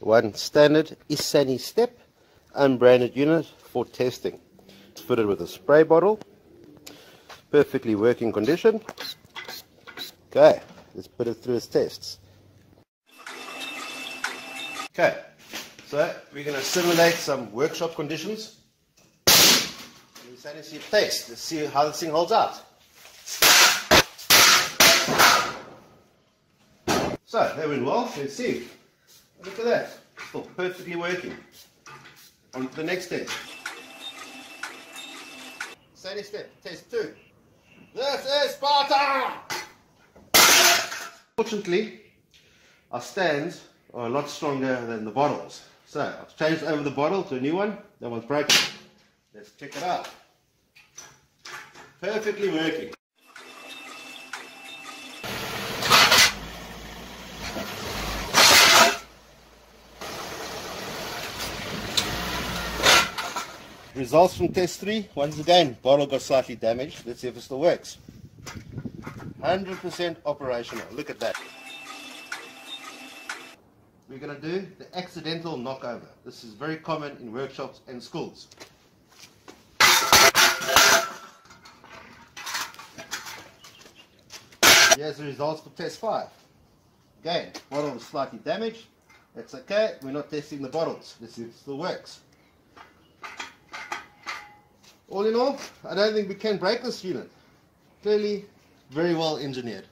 one standard iSaniStep unbranded unit for testing. It's fitted with a spray bottle, perfectly working condition. Okay, let's put it through its tests. Okay, so we're going to simulate some workshop conditions. Isani test. Let's see how this thing holds out. So, that went well. Let's see. Look at that. Still perfectly working. On to the next test. Same step. Test two. This is Sparta! Fortunately, our stands are a lot stronger than the bottles. So, I've changed over the bottle to a new one. That one's broken. Let's check it out. Perfectly working. Results from test 3, once again, bottle got slightly damaged. Let's see if it still works. 100% operational. Look at that. We're going to do the accidental knockover. This is very common in workshops and schools. Here's the results for test 5. Again, bottle was slightly damaged. That's okay. We're not testing the bottles. It still works. All in all, I don't think we can break this unit. Clearly, very well engineered.